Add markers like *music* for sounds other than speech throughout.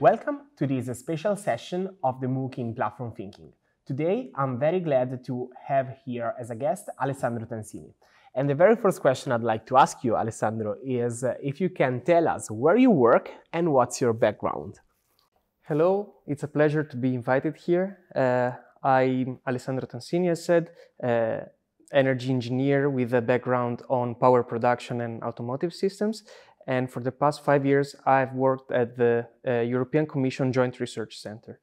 Welcome to this special session of the MOOC in Platform Thinking. Today, I'm very glad to have here as a guest Alessandro Tansini. And the very first question I'd like to ask you, Alessandro, is uh, if you can tell us where you work and what's your background. Hello, it's a pleasure to be invited here. Uh, I'm Alessandro Tansini, as said, uh, energy engineer with a background on power production and automotive systems. And for the past five years, I've worked at the uh, European Commission Joint Research Center.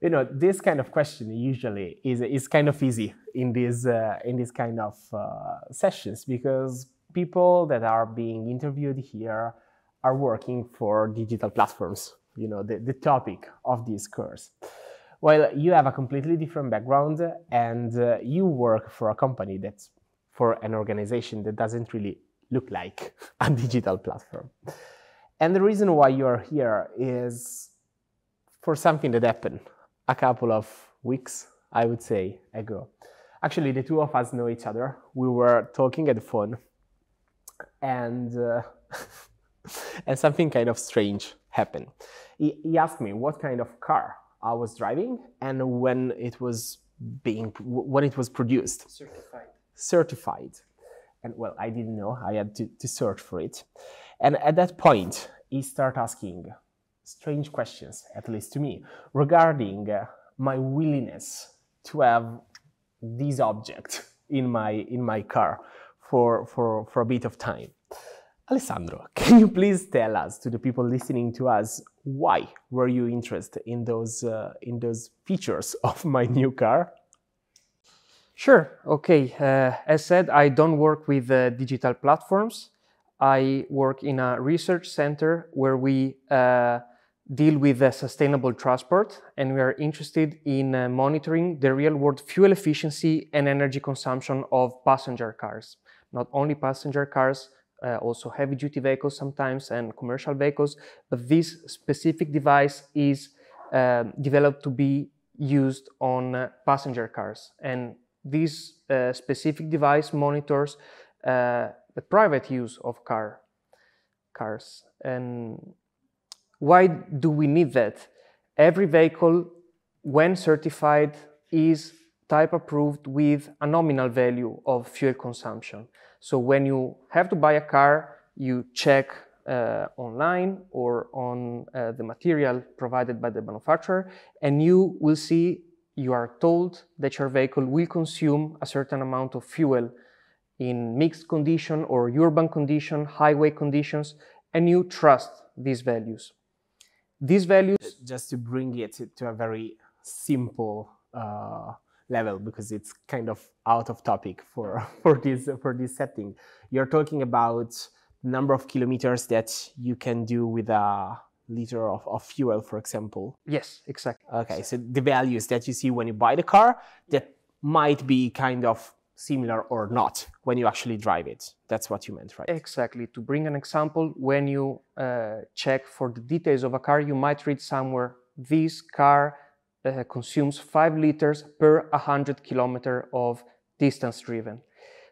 You know, this kind of question usually is, is kind of easy in these, uh, in these kind of uh, sessions because people that are being interviewed here are working for digital platforms, you know, the, the topic of this course. Well, you have a completely different background and uh, you work for a company that's for an organization that doesn't really look like a digital platform. And the reason why you're here is for something that happened a couple of weeks, I would say, ago. Actually, the two of us know each other. We were talking at the phone, and uh, *laughs* and something kind of strange happened. He, he asked me what kind of car I was driving and when it was being when it was produced. Certified. Certified and well, I didn't know. I had to, to search for it. And at that point, he started asking strange questions, at least to me, regarding uh, my willingness to have this object in my in my car for, for, for a bit of time. Alessandro, *laughs* can you please tell us, to the people listening to us, why were you interested in those, uh, in those features of my new car? Sure. Okay. Uh, as said, I don't work with uh, digital platforms. I work in a research center where we uh, deal with uh, sustainable transport and we are interested in uh, monitoring the real world fuel efficiency and energy consumption of passenger cars. Not only passenger cars, uh, also heavy duty vehicles sometimes and commercial vehicles, but this specific device is developed to be used on passenger cars. And this uh, specific device monitors uh, the private use of car cars. And why do we need that? Every vehicle, when certified, is type approved with a nominal value of fuel consumption. So when you have to buy a car, you check uh, online or on uh, the material provided by the manufacturer, and you will see you are told that your vehicle will consume a certain amount of fuel in mixed condition or urban condition, highway conditions, and you trust these values. These values... Just to bring it to a very simple uh, level, because it's kind of out of topic for, *laughs* for, this, for this setting. You're talking about the number of kilometers that you can do with a liter of, of fuel, for example. Yes, exactly. Okay, so the values that you see when you buy the car that might be kind of similar or not when you actually drive it. That's what you meant, right? Exactly. To bring an example, when you uh, check for the details of a car, you might read somewhere this car uh, consumes 5 liters per 100 kilometer of distance driven.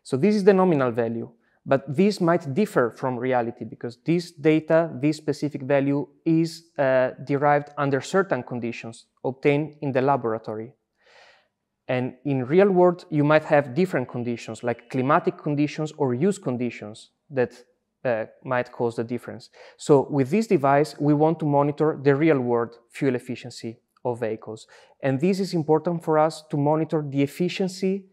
So this is the nominal value. But this might differ from reality because this data, this specific value is uh, derived under certain conditions obtained in the laboratory. And in real world, you might have different conditions like climatic conditions or use conditions that uh, might cause the difference. So with this device, we want to monitor the real world fuel efficiency of vehicles. And this is important for us to monitor the efficiency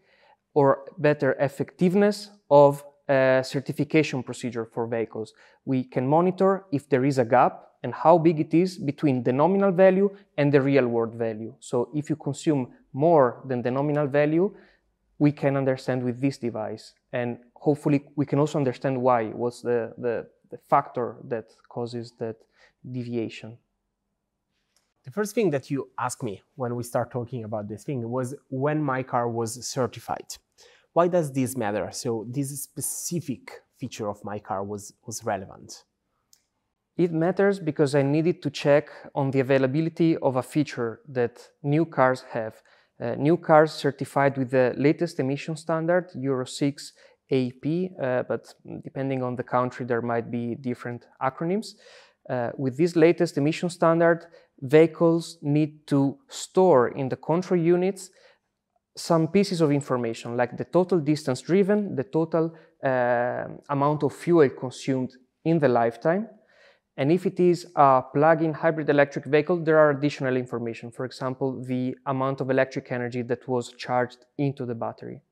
or better effectiveness of a certification procedure for vehicles. We can monitor if there is a gap and how big it is between the nominal value and the real world value. So if you consume more than the nominal value, we can understand with this device. And hopefully we can also understand why, what's the, the, the factor that causes that deviation. The first thing that you asked me when we start talking about this thing was when my car was certified. Why does this matter? So this specific feature of my car was, was relevant. It matters because I needed to check on the availability of a feature that new cars have. Uh, new cars certified with the latest emission standard, Euro 6 AP, uh, but depending on the country, there might be different acronyms. Uh, with this latest emission standard, vehicles need to store in the control units some pieces of information like the total distance driven, the total uh, amount of fuel consumed in the lifetime. And if it is a plug-in hybrid electric vehicle, there are additional information. For example, the amount of electric energy that was charged into the battery.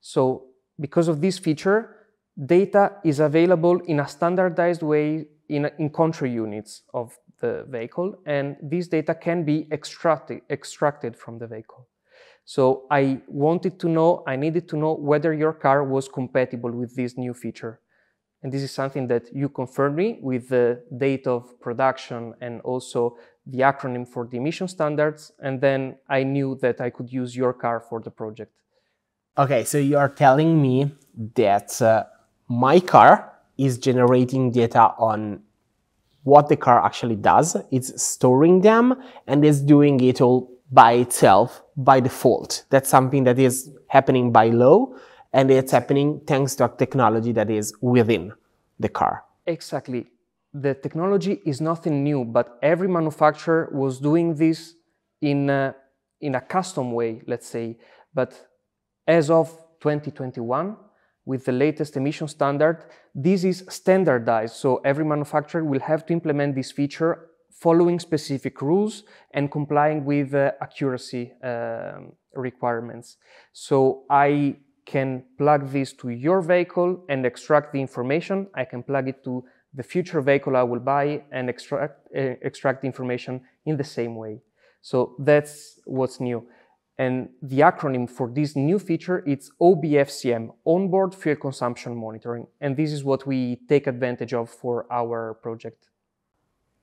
So because of this feature, data is available in a standardized way in, in control units of the vehicle, and this data can be extracted, extracted from the vehicle. So I wanted to know, I needed to know whether your car was compatible with this new feature. And this is something that you confirmed me with the date of production and also the acronym for the emission standards. And then I knew that I could use your car for the project. Okay, so you are telling me that uh, my car is generating data on what the car actually does. It's storing them and it's doing it all by itself by default. That's something that is happening by law and it's happening thanks to a technology that is within the car. Exactly. The technology is nothing new, but every manufacturer was doing this in a, in a custom way, let's say. But as of 2021, with the latest emission standard, this is standardized. So every manufacturer will have to implement this feature following specific rules and complying with uh, accuracy um, requirements. So I can plug this to your vehicle and extract the information. I can plug it to the future vehicle I will buy and extract, uh, extract the information in the same way. So that's what's new. And the acronym for this new feature is OBFCM, Onboard Fuel Consumption Monitoring. And this is what we take advantage of for our project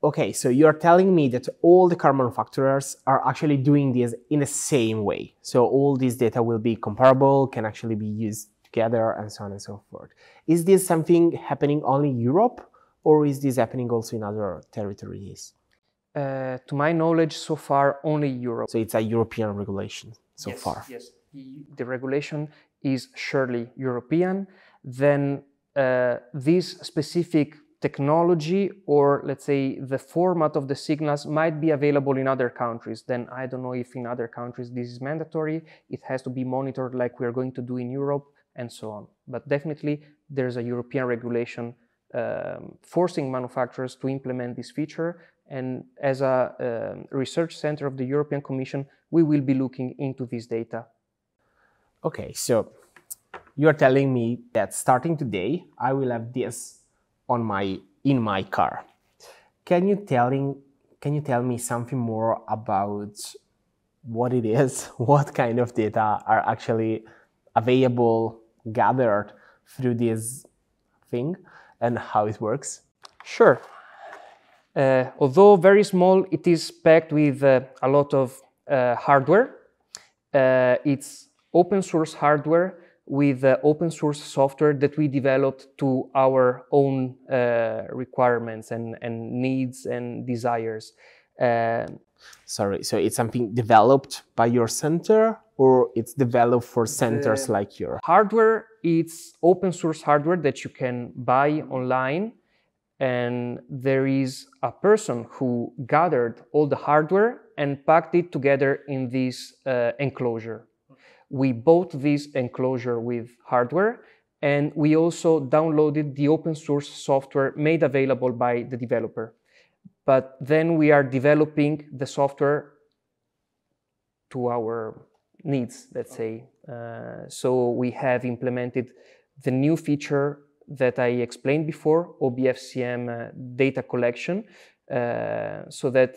okay, so you're telling me that all the car manufacturers are actually doing this in the same way. So all this data will be comparable, can actually be used together, and so on and so forth. Is this something happening only in Europe, or is this happening also in other territories? Uh, to my knowledge, so far only Europe. So it's a European regulation so yes, far. Yes, the, the, regulation is surely European. Then uh, this specific technology or let's say the format of the signals might be available in other countries. Then I don't know if in other countries this is mandatory. It has to be monitored like we're going to do in Europe and so on. But definitely there's a European regulation um, forcing manufacturers to implement this feature. And as a um, research center of the European Commission, we will be looking into this data. Okay, so you're telling me that starting today, I will have this on my in my car. Can you telling can you tell me something more about what it is, *laughs* what kind of data are actually available, gathered through this thing, and how it works? Sure. Uh, although very small, it is packed with uh, a lot of uh, hardware. Uh, it's open source hardware with uh, open source software that we developed to our own uh, requirements and, and needs and desires. Uh, Sorry, so it's something developed by your center or it's developed for centers like your? Hardware, it's open source hardware that you can buy online and there is a person who gathered all the hardware and packed it together in this uh, enclosure we bought this enclosure with hardware and we also downloaded the open source software made available by the developer. But then we are developing the software to our needs, let's say. Uh, so we have implemented the new feature that I explained before, OBFCM uh, data collection, uh, so that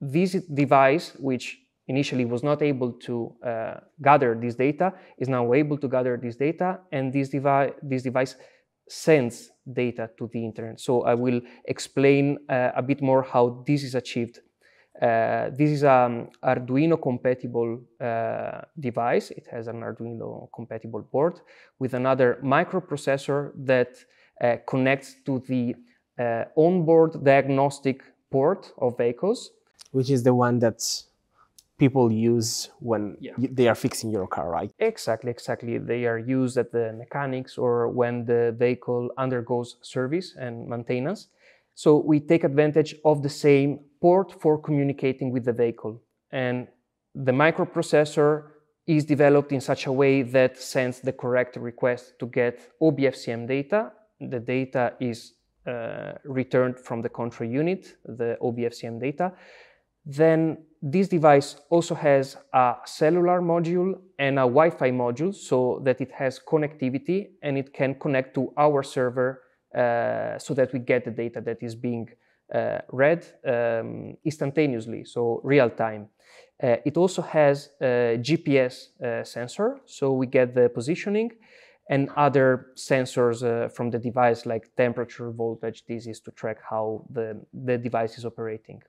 this device, which initially was not able to uh, gather this data is now able to gather this data and this, devi this device sends data to the internet. So I will explain uh, a bit more how this is achieved. Uh, this is an Arduino compatible uh, device. It has an Arduino compatible board with another microprocessor that uh, connects to the uh, onboard diagnostic port of vehicles. Which is the one that's people use when yeah. they are fixing your car, right? Exactly, exactly. They are used at the mechanics or when the vehicle undergoes service and maintenance. So we take advantage of the same port for communicating with the vehicle. And the microprocessor is developed in such a way that sends the correct request to get OBFCM data. The data is uh, returned from the control unit, the OBFCM data. Then this device also has a cellular module and a Wi-Fi module so that it has connectivity and it can connect to our server uh, so that we get the data that is being uh, read um, instantaneously, so real time. Uh, it also has a GPS uh, sensor, so we get the positioning and other sensors uh, from the device like temperature, voltage. This is to track how the, the device is operating.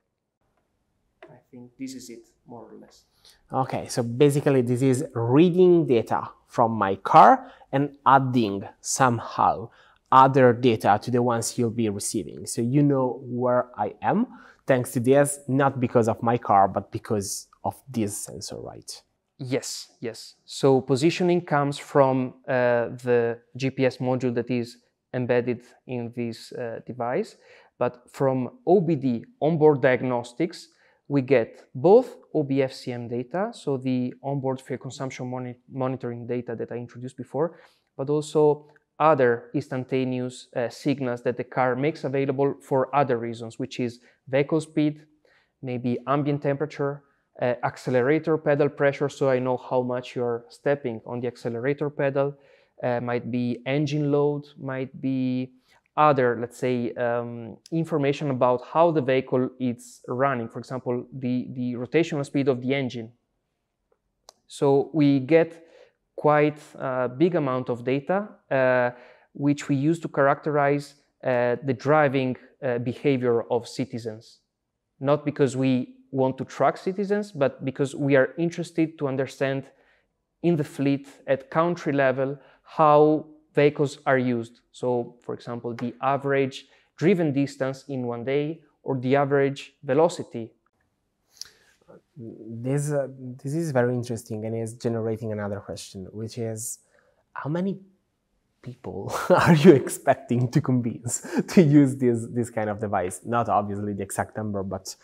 I think this is it, more or less. Okay, so basically this is reading data from my car and adding somehow other data to the ones you'll be receiving. So you know where I am thanks to this, not because of my car, but because of this sensor, right? Yes, yes. So positioning comes from uh, the GPS module that is embedded in this uh, device, but from OBD, onboard diagnostics, we get both OBFCM data, so the onboard fuel consumption moni monitoring data that I introduced before, but also other instantaneous uh, signals that the car makes available for other reasons, which is vehicle speed, maybe ambient temperature, uh, accelerator pedal pressure, so I know how much you're stepping on the accelerator pedal, uh, might be engine load, might be other, let's say, um, information about how the vehicle is running. For example, the, the rotational speed of the engine. So we get quite a big amount of data, uh, which we use to characterize uh, the driving uh, behavior of citizens. Not because we want to track citizens, but because we are interested to understand in the fleet at country level how vehicles are used. So, for example, the average driven distance in one day or the average velocity. This, uh, this is very interesting and is generating another question, which is how many people *laughs* are you expecting to convince *laughs* to use this, this kind of device? Not obviously the exact number, but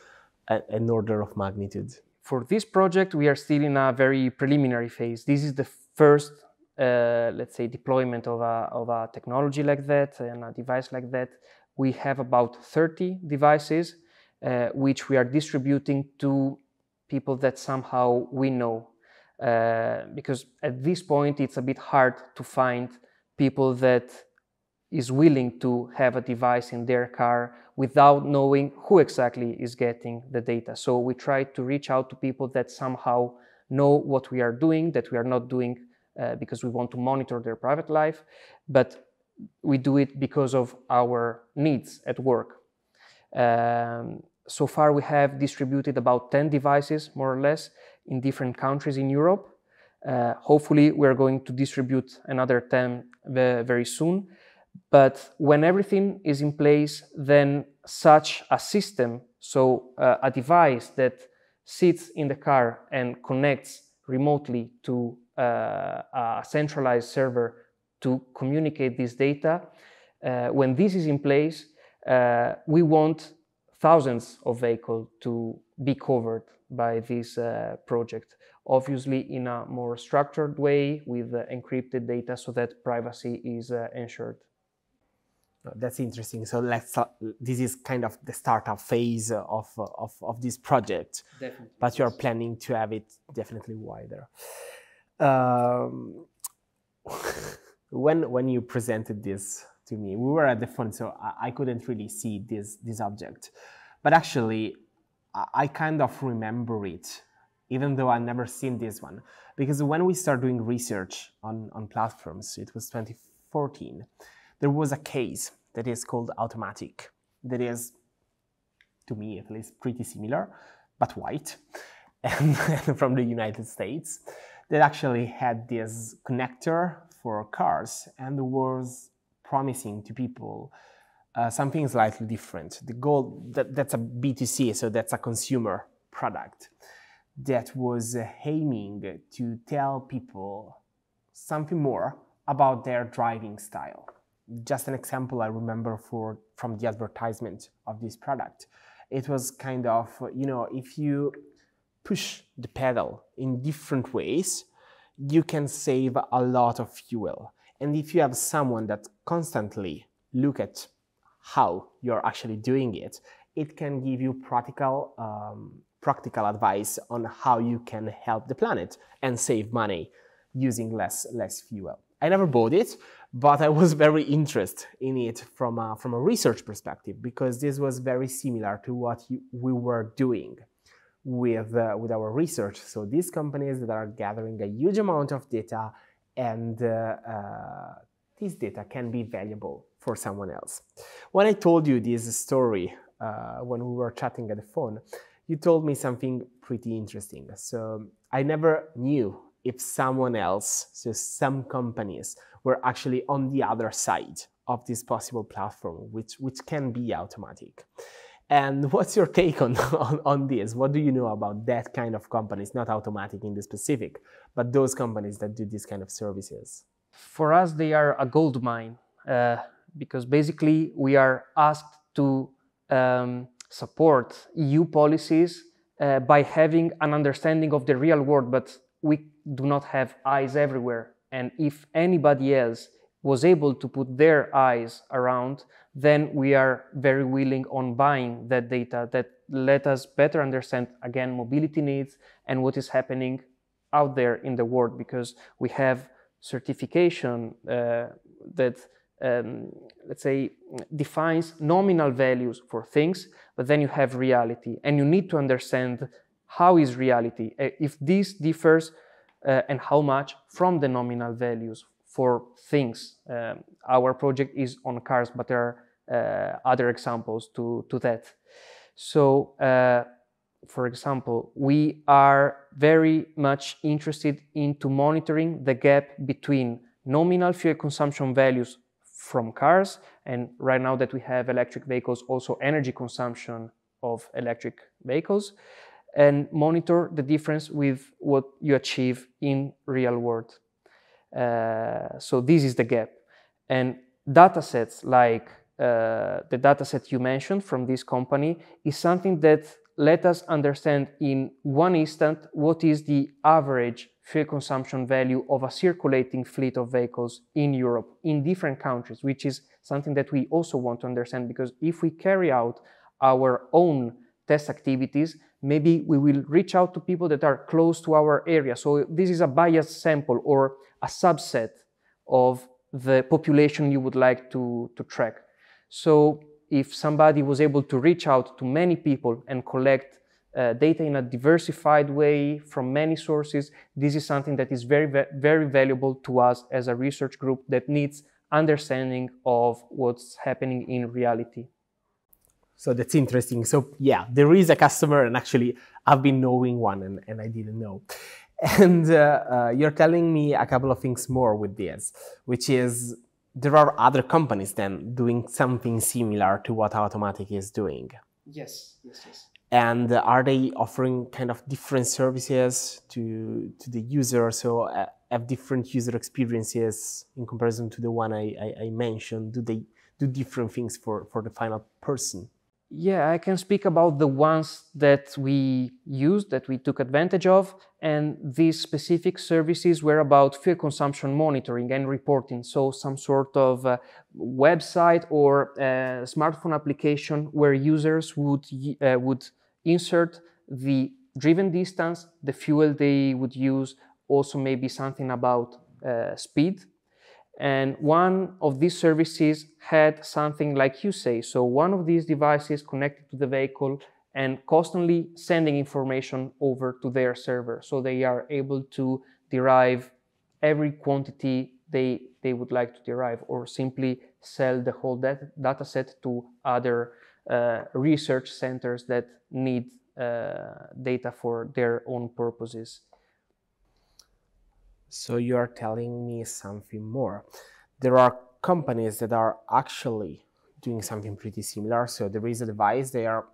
an order of magnitude? For this project, we are still in a very preliminary phase. This is the first, uh, let's say, deployment of a, of a technology like that and a device like that. We have about 30 devices, uh, which we are distributing to people that somehow we know. Uh, because at this point, it's a bit hard to find people that is willing to have a device in their car without knowing who exactly is getting the data. So we try to reach out to people that somehow know what we are doing, that we are not doing uh, because we want to monitor their private life, but we do it because of our needs at work. Um, so far, we have distributed about 10 devices, more or less, in different countries in Europe. Uh, hopefully, we're going to distribute another 10 very soon. But when everything is in place, then such a system, so uh, a device that sits in the car and connects remotely to a centralized server to communicate this data, uh, when this is in place, uh, we want thousands of vehicles to be covered by this uh, project. Obviously, in a more structured way with encrypted data so that privacy is uh, ensured. That's interesting. So let's. Uh, this is kind of the startup phase of of, of this project. Definitely. But you're planning to have it definitely wider. Um, when when you presented this to me, we were at the front, so I, I couldn't really see this this object. But actually, I, I kind of remember it, even though I've never seen this one, because when we started doing research on on platforms, it was 2014 there was a case that is called Automatic, that is, to me at least, pretty similar, but white, *laughs* and from the United States, that actually had this connector for cars and was promising to people uh, something slightly different. The goal that, that's a B2C, so that's a consumer product that was aiming to tell people something more about their driving style just an example I remember for from the advertisement of this product. It was kind of, you know, if you push the pedal in different ways, you can save a lot of fuel. And if you have someone that constantly look at how you're actually doing it, it can give you practical um, practical advice on how you can help the planet and save money using less less fuel. I never bought it, but I was *laughs* very interested in it from a, from a research perspective because this was very similar to what you, we were doing with, uh, with our research. So these companies that are gathering a huge amount of data and uh, uh, this data can be valuable for someone else. When I told you this story uh, when we were chatting at the phone, you told me something pretty interesting. So I never knew if someone else, so some companies, were actually on the other side of this possible platform, which, which can be automatic. And *laughs* what's your take on, *laughs* on, on, this? What do you know about that kind of companies, not automatic in the specific, but those companies that do this kind of services? For us, they are a gold mine uh, because basically we are asked to um, support EU policies uh, by having an understanding of the real world, but we do not have eyes everywhere. And if anybody else was able to put their eyes around, then we are very willing on buying that data that let us better understand again mobility needs and what is happening out there in the world because we have certification uh, that um, let's say defines nominal values for things but then you have reality and you need to understand how is reality. Uh, if this differs uh, and how much from the nominal values for things. Um, our project is on cars, but there are uh, other examples to, to that. So, uh, for example, we are very much interested into monitoring the gap between nominal fuel consumption values from cars and right now that we have electric vehicles, also energy consumption of electric vehicles and monitor the difference with what you achieve in real world. Uh, so this is the gap. And data sets like uh, the data set you mentioned from this company is something that let us understand in one instant what is the average fuel consumption value of a circulating fleet of vehicles in Europe in different countries, which is something that we also want to understand because if we carry out our own test activities, maybe we will reach out to people that are close to our area. So this is a biased sample or a subset of the population you would like to, to track. So if somebody was able to reach out to many people and collect uh, data in a diversified way from many sources, this is something that is very, very valuable to us as a research group that needs understanding of what's happening in reality. So that's interesting. So yeah, there is a customer, and actually I've been knowing one, and, and I didn't know. And uh, uh, you're telling me a couple of things more with this, which is there are other companies then doing something similar to what Automatic is doing. Yes, yes, yes. And are they offering kind of different services to to the user? So uh, have different user experiences in comparison to the one I, I, I mentioned. Do they do different things for, for the final person? Yeah, I can speak about the ones that we used, that we took advantage of, and these specific services were about fuel consumption monitoring and reporting. So, some sort of uh, website or uh, smartphone application where users would uh, would insert the driven distance, the fuel they would use, also maybe something about uh, speed and one of these services had something like you say. So one of these devices connected to the vehicle and constantly sending information over to their server. So they are able to derive every quantity they, they would like to derive or simply sell the whole data set to other uh, research centers that need uh, data for their own purposes. So you are telling me something more. There are companies that are actually doing something pretty similar. So there is a device, they are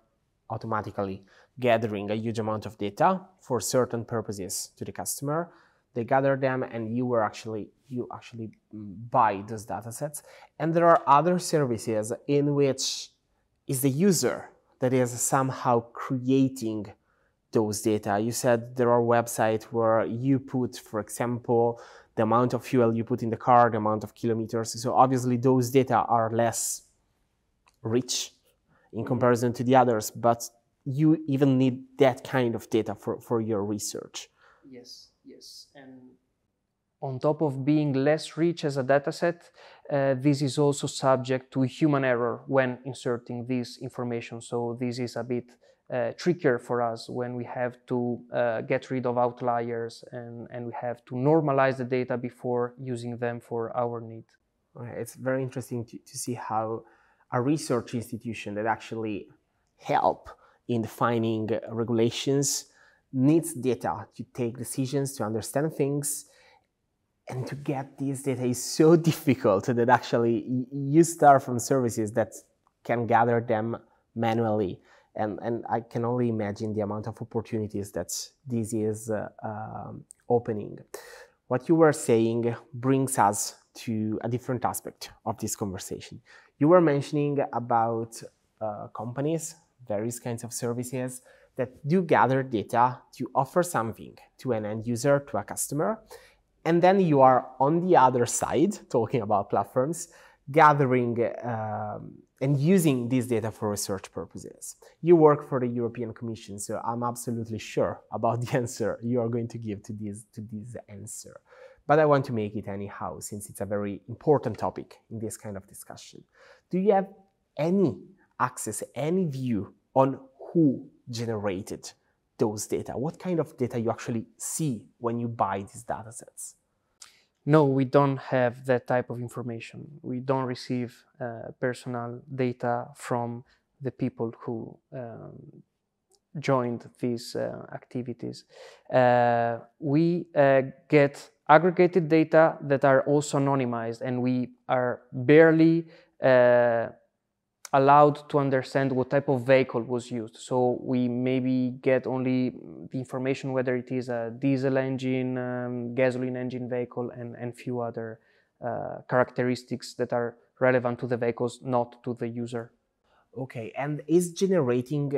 automatically gathering a huge amount of data for certain purposes to the customer. they gather them, and you were actually you actually buy those data sets. And there are other services in which is the user that is somehow creating those data. You said there are websites where you put, for example, the amount of fuel you put in the car, the amount of kilometers. So obviously those data are less rich in comparison to the others, but you even need that kind of data for, for your research. Yes, yes. And on top of being less rich as a dataset, uh, this is also subject to human error when inserting this information. So this is a bit uh, trickier for us when we have to uh, get rid of outliers and, and we have to normalize the data before using them for our need. Okay, it's very interesting to, to see how a research institution that actually help in defining regulations needs data to take decisions, to understand things, and to get this data is so *laughs* difficult that actually you start from services that can gather them manually. And, and I can only imagine the amount of opportunities that this is uh, um, opening. What you were saying brings us to a different aspect of this conversation. You were mentioning about uh, companies, various kinds of services that do gather data to offer something to an end user, to a customer, and then you are on the other side, talking about platforms, gathering um, and using this data for research purposes. You work for the European Commission, so I'm absolutely sure about *laughs* the answer you are going to give to this, to this answer. But I want to make it anyhow, since it's a very important topic in this kind of discussion. Do you have any access, any view on who generated those data? What kind of data you actually see when you buy these data sets? No, we don't have that type of information. We don't receive uh, personal data from the people who um, joined these uh, activities. Uh, we uh, get aggregated data that are also anonymized, and we are barely uh, allowed to understand what type of vehicle was used. So we maybe get only the information whether it is a diesel engine, um, gasoline engine vehicle, and, and few other uh, characteristics that are relevant to the vehicles, not to the user. Okay, and is generating,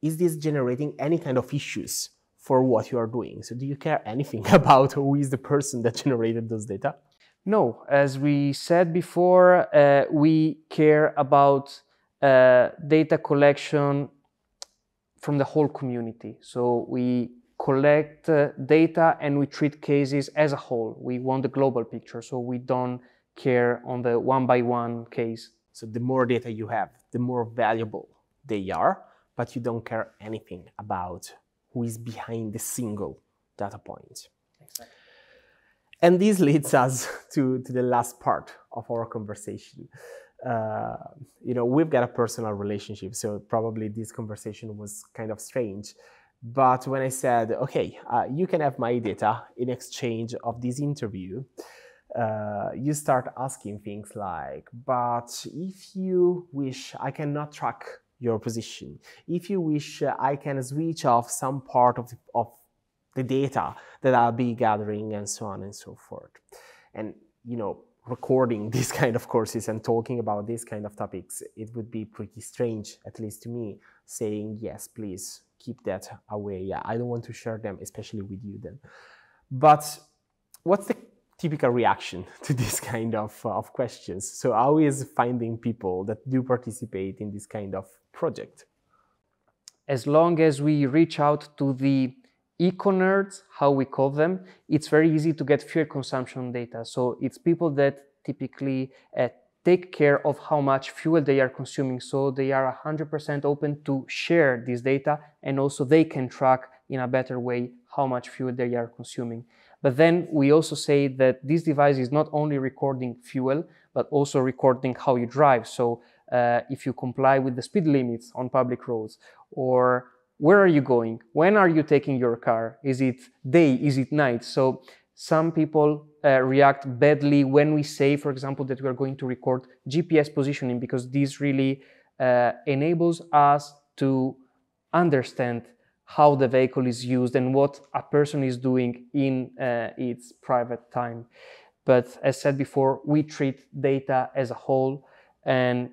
is this generating any kind of issues for what you are doing? So do you care anything *laughs* about who is the person that generated those data? No, as we said before, uh, we care about uh, data collection from the whole community. So we collect uh, data and we treat cases as a whole. We want the global picture, so we don't care on the one by one case. So the more data you have, the more valuable they are, but you don't care anything about who is behind the single data point. Exactly. And this leads us *laughs* to, to the last part of our conversation. Uh, you know, we've got a personal relationship, so probably this conversation was kind of strange. But when I said, okay, uh, you can have my data in exchange of this interview, uh, you start asking things like, but if you wish, I cannot track your position. If you wish, I can switch off some part of of the data that I'll be gathering and so on and so forth. And, you know, recording *laughs* these kind of courses and talking about these kind of topics, it would be pretty strange, at least to me, saying, yes, please keep that away. Yeah, I don't want to share them, especially with you then. But what's the typical reaction *laughs* to this kind of, uh, of questions? So how is finding people that do participate in this kind of project? As long as we reach out to the eco-nerds, how we call them, it's very easy to get fuel consumption data. So it's people that typically uh, take care of how much fuel they are consuming. So they are 100% open to share this data and also they can track in a better way how much fuel they are consuming. But then we also say that this device is not only recording fuel, but also recording how you drive. So uh, if you comply with the speed limits on public roads or where are you going? When are you taking your car? Is it day? Is it night? So some people uh, react badly when we say, for example, that we are going to record GPS positioning because this really uh, enables us to understand how the vehicle is used and what a person is doing in uh, its private time. But as said before, we treat data as a whole. And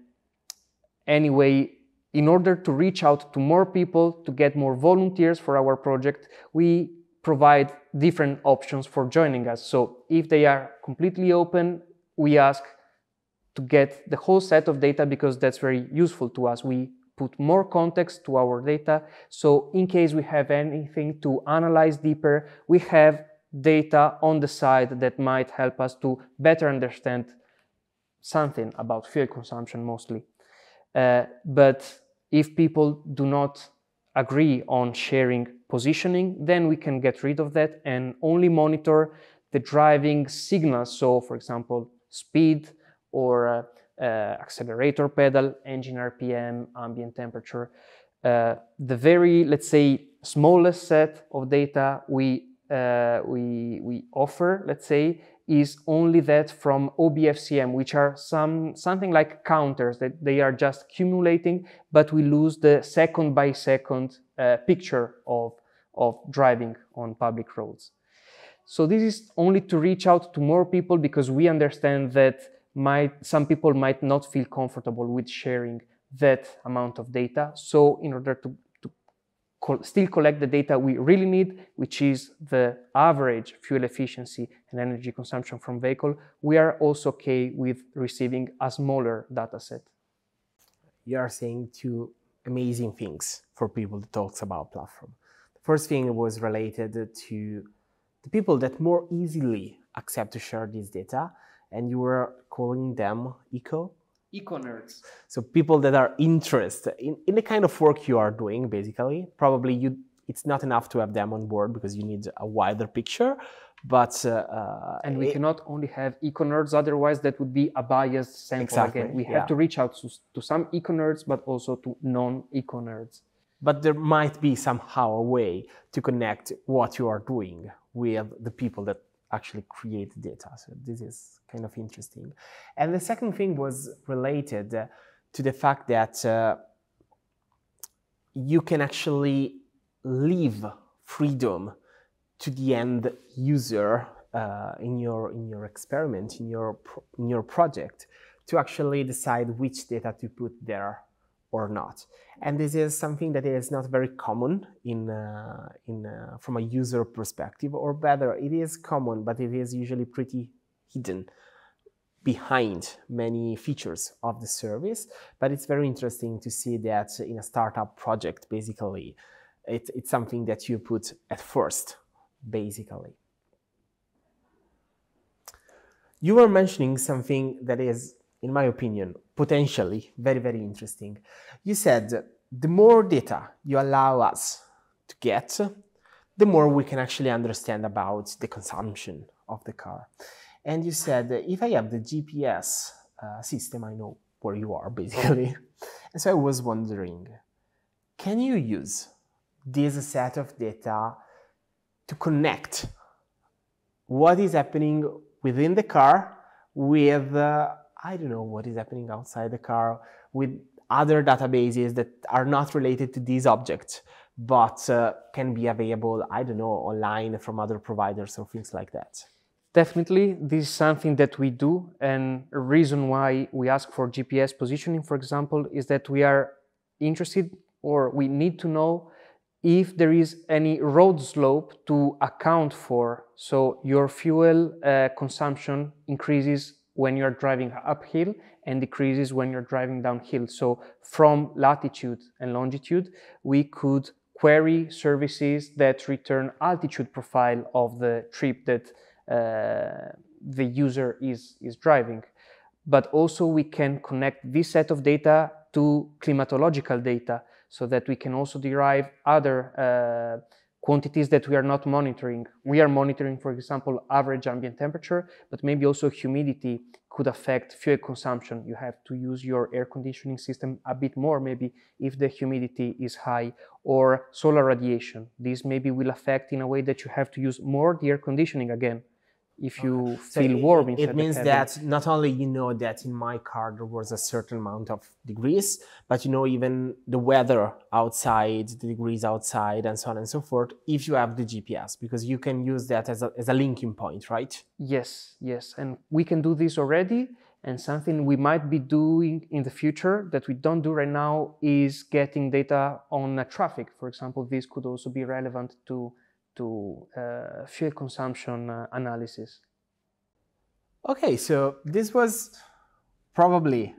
anyway, in order to reach out to more people, to get more volunteers for our project, we provide different options for joining us. So if they are completely open, we ask to get the whole set of data because that's very useful to us. We put more context to our data. So in case we have anything to analyze deeper, we have data on the side that might help us to better understand something about fuel consumption mostly. Uh, but if people do not agree on sharing positioning, then we can get rid of that and only monitor the driving signals. So, for example, speed or uh, uh, accelerator pedal, engine RPM, ambient temperature. Uh, the very, let's say, smallest set of data we uh, we, we offer, let's say, is only that from OBFCM, which are some something like counters that they are just accumulating, but we lose the second by second uh, picture of, of driving on public roads. So this is only to reach out to more people because we understand that might, some people might not feel comfortable with sharing that amount of data. So in order to still collect the data we really need, which is the average fuel efficiency and energy consumption from vehicle, we are also okay with receiving a smaller data set. You are saying two amazing things for people that talks about platform. The first thing was related to the people that more easily accept to share this data, and you were calling them eco eco nerds. So people that are interested in, in the kind of work you are doing, basically, probably you it's not enough to have them on board because you need a wider picture. But uh, uh and we it, cannot only have eco nerds, otherwise that would be a biased sample exactly, again. We have yeah. to reach out to, to some eco nerds, but also to non-eco nerds. But there might be somehow a way to connect what you are doing with the people that actually create data. So this is kind of interesting. And the second thing was related to the fact that uh, you can actually leave freedom to the end user uh, in your in your experiment in your in your project to actually decide which data to put there or not. And this is something that is not very common in, uh, in, uh, from a user perspective, or better, it is common, but it is usually pretty hidden behind many features of the service. But it's very interesting to see that in a startup project, basically, it, it's something that you put at first, basically. You were mentioning something that is in my opinion, potentially very, very interesting. You said the more data you allow us to get, the more we can actually understand about the consumption of the car. And you said if I have the GPS uh, system, I know where you are *laughs* basically. and so I was wondering, can you use this set of data to connect what is happening within the car with uh, I don't know what is happening outside the car with other databases that are not related to these objects, but uh, can be available, I don't know, online from other providers or things like that. Definitely, this is something that we do. And a reason why we ask for GPS positioning, for example, is that we are interested or we need to know if there is any road slope to account for. So your fuel uh, consumption increases when you're driving uphill and decreases when you're driving downhill. So from latitude and longitude, we could query services that return altitude profile of the trip that uh, the user is, is driving. But also we can connect this set of data to climatological data so that we can also derive other uh, quantities that we are not monitoring. We are monitoring, for example, average ambient temperature, but maybe also humidity could affect fuel consumption. You have to use your air conditioning system a bit more, maybe if the humidity is high, or solar radiation. This maybe will affect in a way that you have to use more the air conditioning again. If you so feel warm it, it means that not only you know that in my car there was a certain amount of degrees but you know even the weather outside the degrees outside and so on and so forth if you have the gps because you can use that as a, as a linking point right? Yes yes. And we can do this already. And something we might be doing in the future that we don't do right now is getting data on traffic. For example this could also be relevant to to uh, fuel consumption uh, analysis. Okay, so this was probably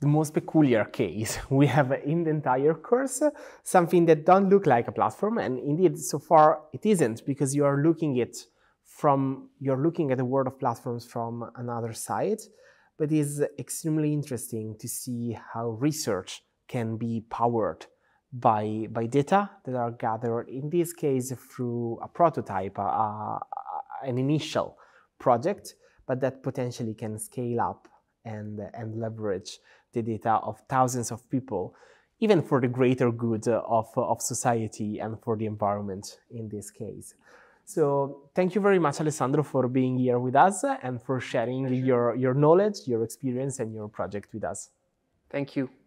the most peculiar case *laughs* we have in the entire course, something that don't look like a platform, and indeed, so far it isn't because you are looking it from you're looking at the world of platforms from another side, but it's extremely interesting to see how research can be powered by, by data that are gathered, in this case, through a prototype, uh, an initial project, but that potentially can scale up and, and leverage the data of thousands of people, even for the greater good of, of society and for the environment in this case. So thank you very much, Alessandro, for being here with us and for sharing your, your knowledge, your experience, and your project with us. Thank you.